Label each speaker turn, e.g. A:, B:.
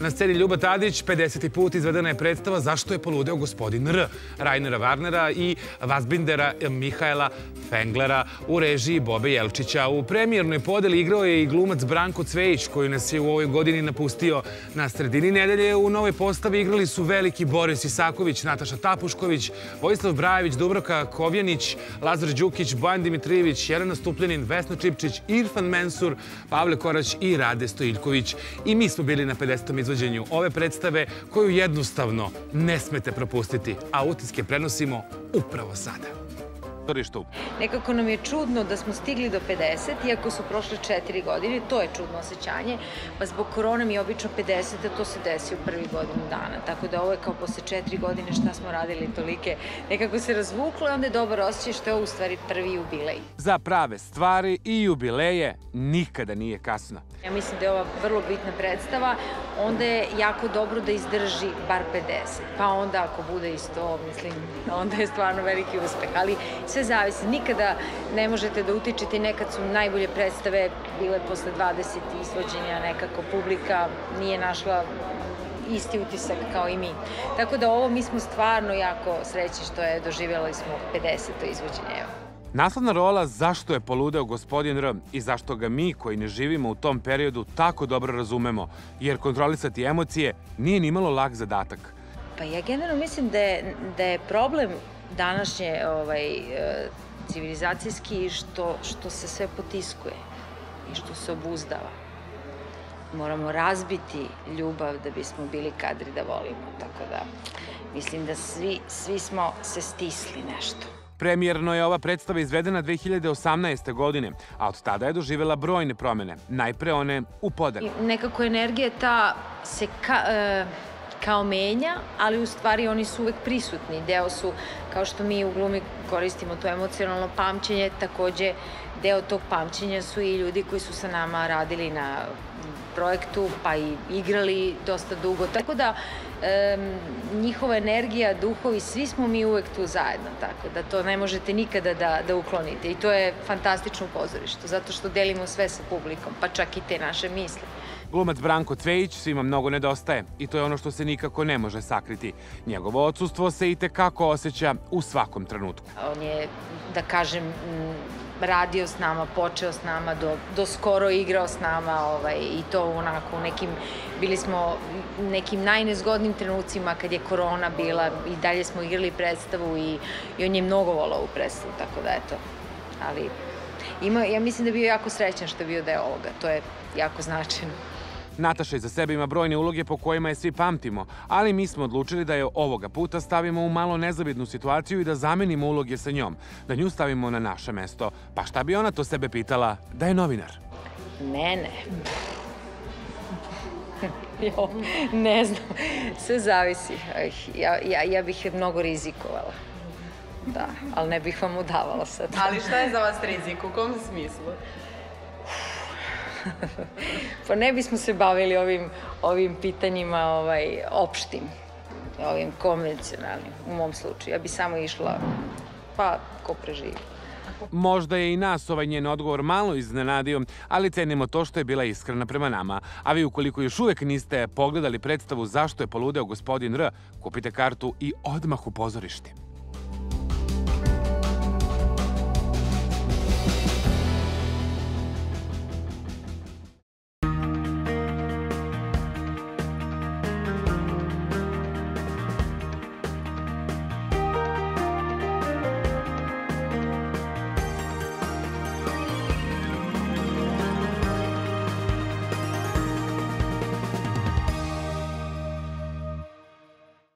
A: Na sceni Ljuba Tadić, 50. put izvedena je predstava Zašto je poludeo gospodin R. Rainera Warnera i Vazbindera Mihajla Fenglera u režiji Bobe Jelčića. U premijernoj podeli igrao je i glumac Branko Cvejić, koji nas je u ovoj godini napustio na sredini nedelje. U novoj postavi igrali su veliki Boris Isaković, Nataša Tapušković, Vojislav Brajević, Dubroka Kovjanić, Lazar Đukić, Bojan Dimitrijević, Jelena Stupljanin, Vesna Čipčić, Irfan Mensur, Pavle Korać i Rade Stojiljković. I mi smo bili na 50. izvođenju ove predstave koju jednostavno ne smete propustiti, a utiske prenosimo upravo sada
B: pozorištu.
C: Nekako nam je čudno da smo stigli do 50, iako su prošle četiri godine, to je čudno osjećanje, pa zbog korone mi je obično 50, a to se desi u prvi godinu dana. Tako da ovo je kao posle četiri godine šta smo radili tolike, nekako se razvuklo i onda je dobar osjećaj što je ovo u stvari prvi jubilej.
B: Za prave stvari i jubileje nikada nije kasno.
C: Ja mislim da je ova vrlo bitna predstava, onda je jako dobro da izdrži bar 50. Pa onda ako bude i 100, mislim, onda je stvarno veliki uspeh. Ali sve zavisi. Nikada ne možete da utičete. Nekad su najbolje predstave bile posle 20 izvođenja, nekako publika nije našla isti utisak kao i mi. Tako da ovo mi smo stvarno jako sreći što je doživjeli smo 50. izvođenje. Evo.
B: Naslovna rola zašto je poludeo gospodin R i zašto ga mi koji ne živimo u tom periodu tako dobro razumemo, jer kontrolisati emocije nije ni malo lak zadatak.
C: Pa ja generalno mislim da je, da je problem današnje ovaj, e, civilizacijski što, što se sve potiskuje i što se obuzdava. Moramo razbiti ljubav da bismo bili kadri da volimo, tako da mislim da svi, svi smo se stisli nešto.
B: Premijerno je ova predstava izvedena 2018. godine, a od tada je doživela brojne promene. Najpre one u podeli.
C: Nekako energija ta se ka, e, kao menja, ali u stvari oni su uvek prisutni. Deo su, kao što mi u glumi koristimo to emocionalno pamćenje, takođe deo tog pamćenja su i ljudi koji su sa nama radili na projektu, pa i igrali dosta dugo. Tako da e, njihova energija, duhovi, svi smo mi uvek tu zajedno, tako da to ne možete nikada da, da uklonite. I to je fantastično u pozorištu, zato što delimo sve sa publikom, pa čak i te naše misli.
B: Glumac Branko Cvejić svima mnogo nedostaje i to je ono što se nikako ne može sakriti. Njegovo odsustvo se i tekako osjeća u svakom trenutku.
C: On je, da kažem, radio s nama, počeo s nama, do, do skoro igrao s nama ovaj, i to onako u nekim, bili smo nekim najnezgodnim trenucima kad je korona bila i dalje smo igrali predstavu i, i on je mnogo volao u predstavu, tako da eto, ali ima, ja mislim da je bio jako srećan što je bio deo ovoga, to je jako značajno.
B: Nataša iza sebe ima brojne uloge po kojima je svi pamtimo, ali mi smo odlučili da je ovoga puta stavimo u malo nezabidnu situaciju i da zamenimo uloge sa njom, da nju stavimo na naše mesto. Pa šta bi ona to sebe pitala da je novinar?
C: Mene? jo, ne znam, sve zavisi. Ja, ja, ja bih mnogo rizikovala. Da, ali ne bih vam udavala sad.
D: Ali šta je za vas rizik? U kom smislu?
C: Pa ne bismo se bavili ovim, ovim pitanjima ovaj, opštim, ovim konvencionalnim, u mom slučaju. Ja bi samo išla, pa ko preživi.
B: Možda je i nas ovaj njen odgovor malo iznenadio, ali cenimo to što je bila iskrena prema nama. A vi ukoliko još uvek niste pogledali predstavu Zašto je poludeo gospodin R, kupite kartu i odmah u pozorište.